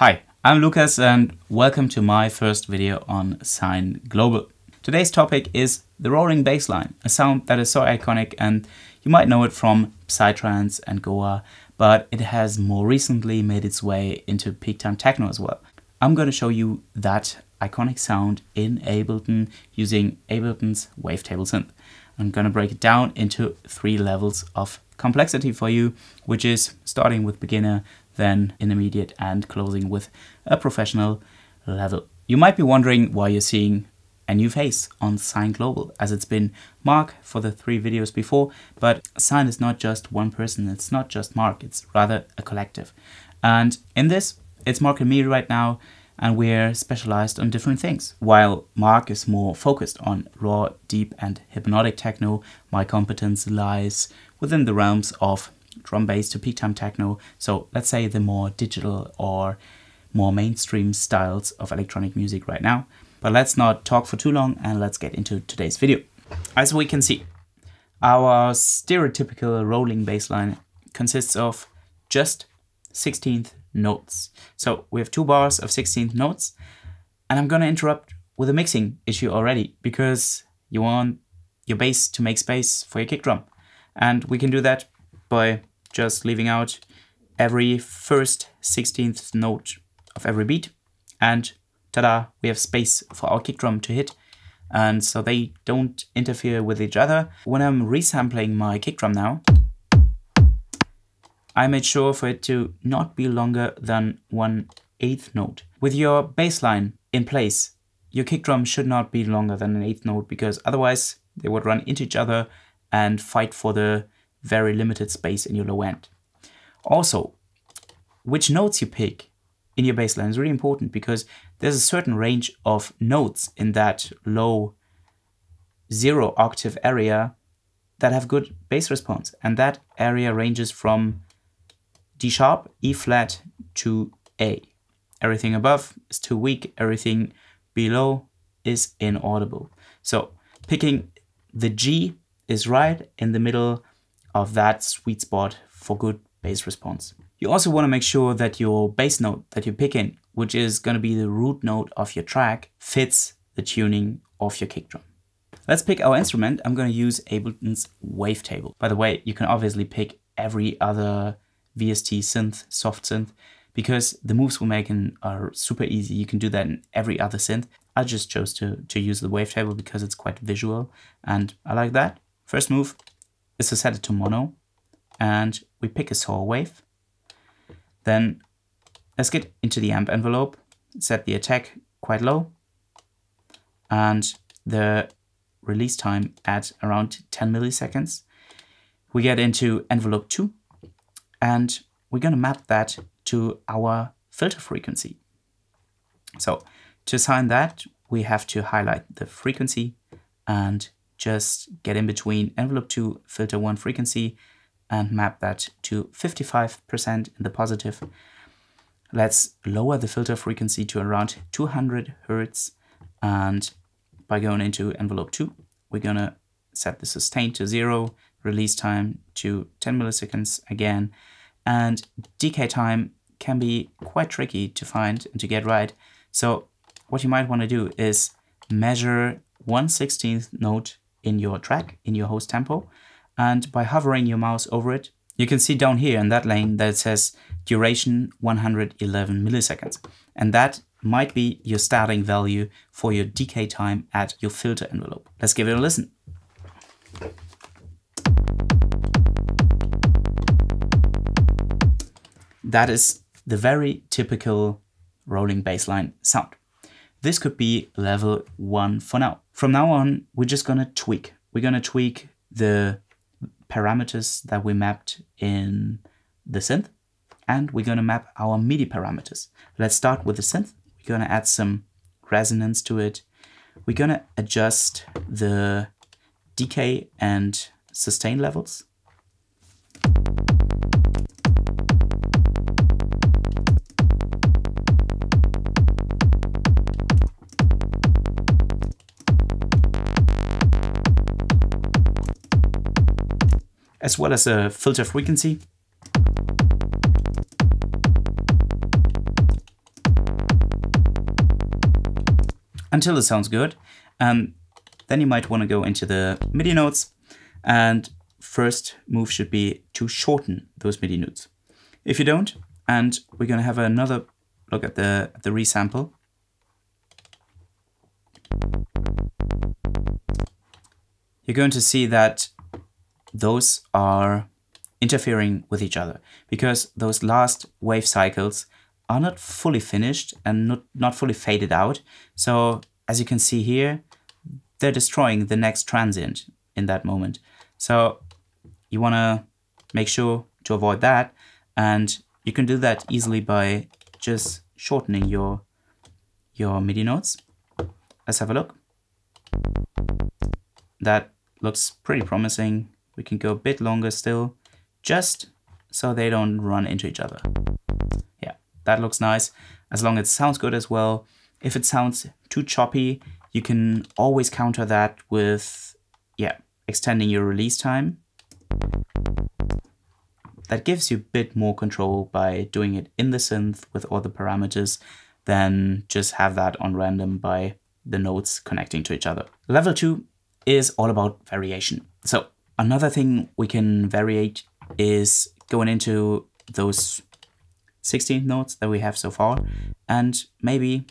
Hi, I'm Lukas and welcome to my first video on SINEE Global. Today's topic is the rolling bass line, a sound that is so iconic and you might know it from Psytrance and Goa, but it has more recently made its way into peak time techno as well. I'm going to show you that iconic sound in Ableton using Ableton's Wavetable synth. I'm going to break it down into three levels of complexity for you, which is starting with beginner, then intermediate, and closing with a professional level. You might be wondering why you're seeing a new face on SINEE Global, as it's been Mark for the three videos before, but SINEE is not just one person, it's not just Mark, it's rather a collective. And in this, it's Mark and me right now, and we're specialized on different things. While Mark is more focused on raw, deep, and hypnotic techno, my competence lies within the realms of drum bass to peak time techno. So let's say the more digital or more mainstream styles of electronic music right now. But let's not talk for too long and let's get into today's video. As we can see, our stereotypical rolling bass line consists of just 16th notes. So we have two bars of 16th notes and I'm gonna interrupt with a mixing issue already because you want your bass to make space for your kick drum. And we can do that by just leaving out every first 16th note of every beat and ta-da, we have space for our kick drum to hit and so they don't interfere with each other. When I'm resampling my kick drum now, I made sure for it to not be longer than one eighth note. With your bass line in place, your kick drum should not be longer than an eighth note because otherwise they would run into each other and fight for the very limited space in your low end. Also, which notes you pick in your bass line is really important because there's a certain range of notes in that low zero octave area that have good bass response. And that area ranges from D sharp, E flat to A. Everything above is too weak, everything below is inaudible. So picking the G is right in the middle of that sweet spot for good bass response. You also want to make sure that your bass note that you pick in, which is going to be the root note of your track, fits the tuning of your kick drum. Let's pick our instrument. I'm going to use Ableton's Wavetable. By the way, you can obviously pick every other VST synth, soft synth, because the moves we're making are super easy. You can do that in every other synth. I just chose to, to use the wavetable because it's quite visual and I like that. First move is to set it to mono and we pick a saw wave. Then let's get into the amp envelope, set the attack quite low and the release time at around 10 milliseconds. We get into envelope 2 and we're going to map that to our filter frequency. So to assign that, we have to highlight the frequency and just get in between envelope 2 filter 1 frequency and map that to 55% in the positive. Let's lower the filter frequency to around 200 Hertz and by going into envelope 2, we're to set the sustain to 0, release time to 10 milliseconds again, and decay time can be quite tricky to find and to get right. So what you might want to do is measure 1 16th note in your track, in your host tempo, and by hovering your mouse over it, you can see down here in that lane that it says duration 111 milliseconds. And that might be your starting value for your decay time at your filter envelope. Let's give it a listen. That is the very typical rolling bassline sound. This could be level one for now. From now on, we're just gonna tweak. We're gonna tweak the parameters that we mapped in the synth, and we're gonna map our MIDI parameters. Let's start with the synth. We're gonna add some resonance to it. We're gonna adjust the decay and sustain levels. as well as a filter frequency. Until it sounds good. and then you might want to go into the MIDI notes and first move should be to shorten those MIDI notes. If you don't, and we're going to have another look at the, at the resample. You're going to see that those are interfering with each other because those last wave cycles are not fully finished and not, not fully faded out. So as you can see here, they're destroying the next transient in that moment. So you want to make sure to avoid that. And you can do that easily by just shortening your, your MIDI notes. Let's have a look. That looks pretty promising. We can go a bit longer still, just so they don't run into each other. Yeah, that looks nice, as long as it sounds good as well. If it sounds too choppy, you can always counter that with, yeah, extending your release time. That gives you a bit more control by doing it in the synth with all the parameters than just have that on random by the notes connecting to each other. Level 2 is all about variation. So another thing we can variate is going into those 16th notes that we have so far and maybe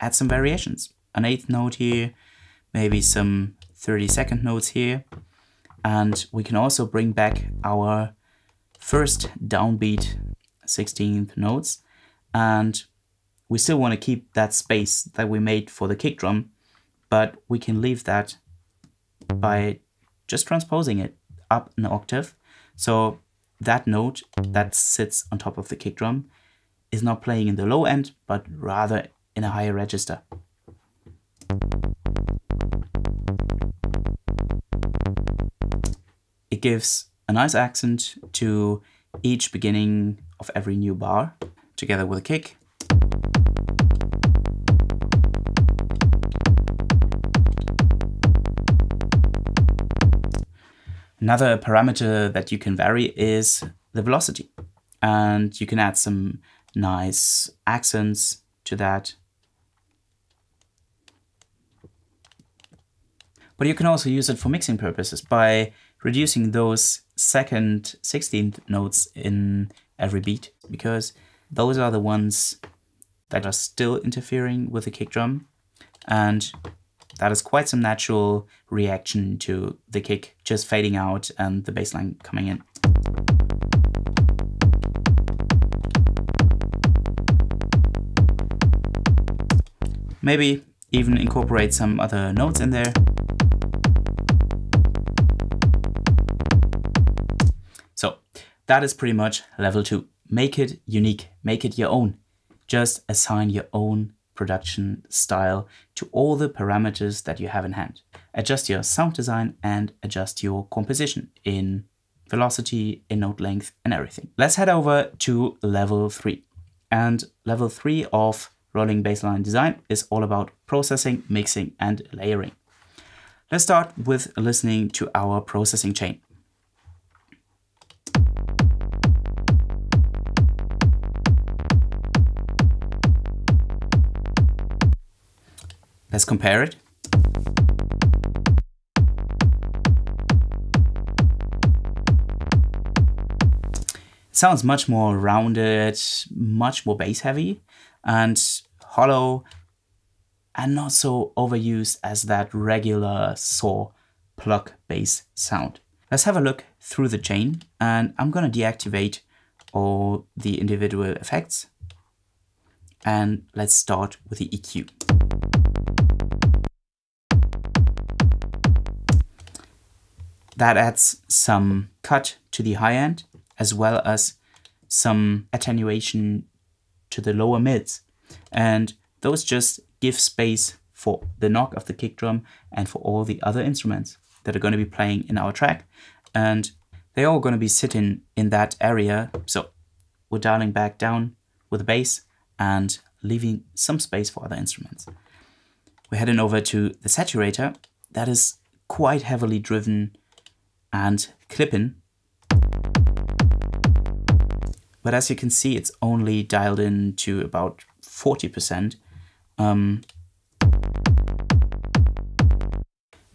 add some variations. An eighth note here, maybe some 32nd notes here. And we can also bring back our first downbeat 16th notes. And we still want to keep that space that we made for the kick drum, but we can leave that by just transposing it up an octave. So that note that sits on top of the kick drum is not playing in the low end, but rather in a higher register. It gives a nice accent to each beginning of every new bar, together with a kick. Another parameter that you can vary is the velocity. And you can add some nice accents to that. But you can also use it for mixing purposes by reducing those second 16th notes in every beat, because those are the ones that are still interfering with the kick drum. And that is quite some natural reaction to the kick just fading out and the bass line coming in. Maybe even incorporate some other notes in there. So that is pretty much level two. Make it unique, make it your own. Just assign your own production style to all the parameters that you have in hand. Adjust your sound design and adjust your composition in velocity, in note length, and everything. Let's head over to level three. And level three of rolling Bassline design is all about processing, mixing, and layering. Let's start with listening to our processing chain. Let's compare it. Sounds much more rounded, much more bass heavy, and hollow, and not so overused as that regular saw pluck bass sound. Let's have a look through the chain, and I'm gonna deactivate all the individual effects. And let's start with the EQ. That adds some cut to the high end as well as some attenuation to the lower mids. And those just give space for the knock of the kick drum and for all the other instruments that are going to be playing in our track. And they're all going to be sitting in that area. So we're dialing back down with the bass and leaving some space for other instruments. We're heading over to the saturator. That is quite heavily driven and clipping. But as you can see, it's only dialed in to about 40%. Um,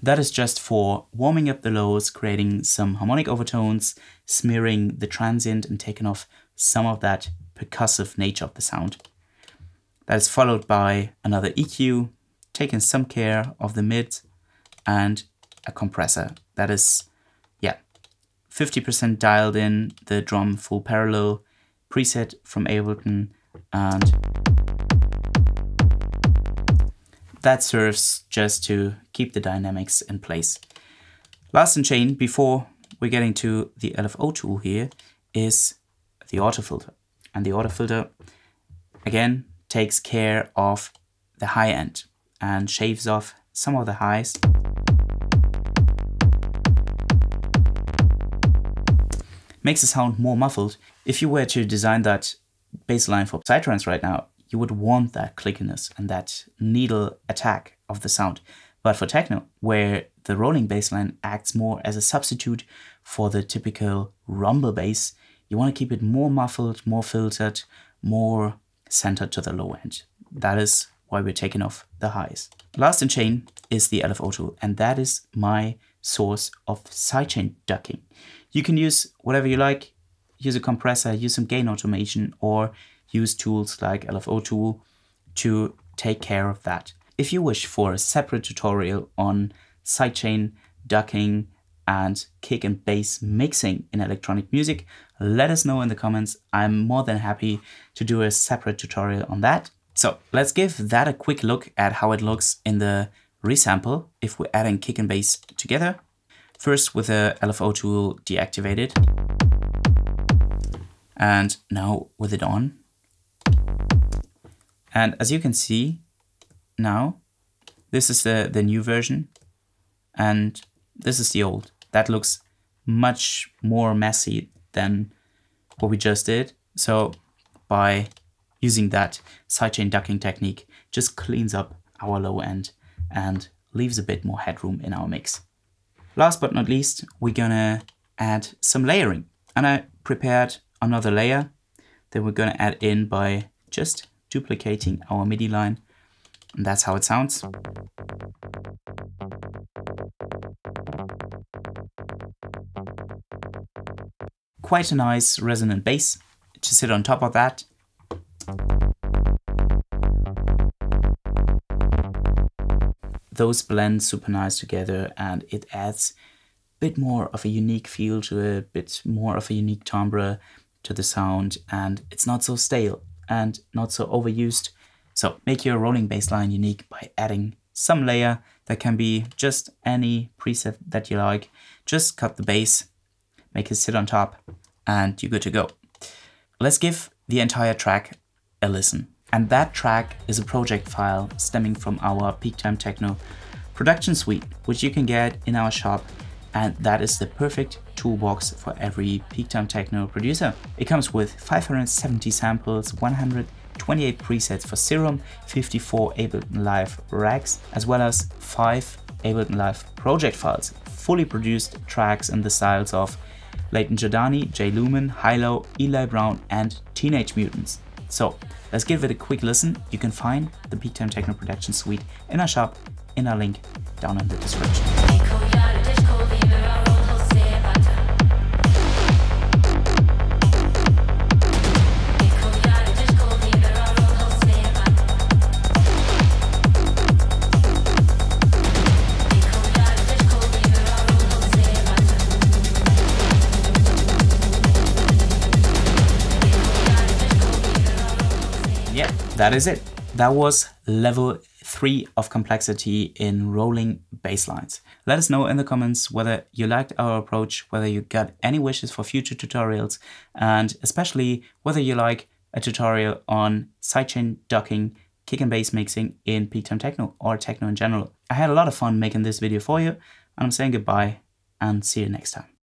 That is just for warming up the lows, creating some harmonic overtones, smearing the transient and taking off some of that percussive nature of the sound. That is followed by another EQ, taking some care of the mid and a compressor. That is, 50% dialed in, the drum full parallel, preset from Ableton, and that serves just to keep the dynamics in place. Last in chain, before we're getting to the LFO tool here, is the auto filter. And the auto filter, again, takes care of the high end and shaves off some of the highs. Makes the sound more muffled. If you were to design that bass line for Psytrance right now, you would want that clickiness and that needle attack of the sound. But for techno, where the rolling bass line acts more as a substitute for the typical rumble bass, you want to keep it more muffled, more filtered, more centered to the low end. That is why we're taking off the highs. Last in chain is the LFO tool, and that is my source of sidechain ducking. You can use whatever you like, use a compressor, use some gain automation, or use tools like LFO tool to take care of that. If you wish for a separate tutorial on sidechain ducking and kick and bass mixing in electronic music, let us know in the comments. I'm more than happy to do a separate tutorial on that. So let's give that a quick look at how it looks in the resample if we're adding kick and bass together. First with the LFO tool deactivated. And now with it on. And as you can see now, this is the, the new version and this is the old. That looks much more messy than what we just did. So by using that sidechain ducking technique, just cleans up our low end and leaves a bit more headroom in our mix. Last but not least, we're gonna add some layering. And I prepared another layer that we're gonna add in by just duplicating our MIDI line. And that's how it sounds. Quite a nice resonant bass to sit on top of that. Those blend super nice together and it adds a bit more of a unique feel to it, a bit more of a unique timbre to the sound and it's not so stale and not so overused. So make your rolling bass line unique by adding some layer that can be just any preset that you like. Just cut the bass, make it sit on top, and you're good to go. Let's give the entire track a listen. And that track is a project file stemming from our Peak Time Techno production suite, which you can get in our shop. And that is the perfect toolbox for every peak time techno producer. It comes with 570 samples, 128 presets for Serum, 54 Ableton Live racks, as well as 5 Ableton Live project files, fully produced tracks in the styles of Layton Giordani, Jay Lumen, Hi-Lo, Eli Brown, and Teenage Mutants. So let's give it a quick listen. You can find the Peak Time Techno Production Suite in our shop in our link down in the description. That is it. That was level 3 of complexity in rolling bass lines. Let us know in the comments whether you liked our approach, whether you got any wishes for future tutorials, and especially whether you like a tutorial on sidechain ducking, kick and bass mixing in peak time techno or techno in general. I had a lot of fun making this video for you, and I'm saying goodbye and see you next time.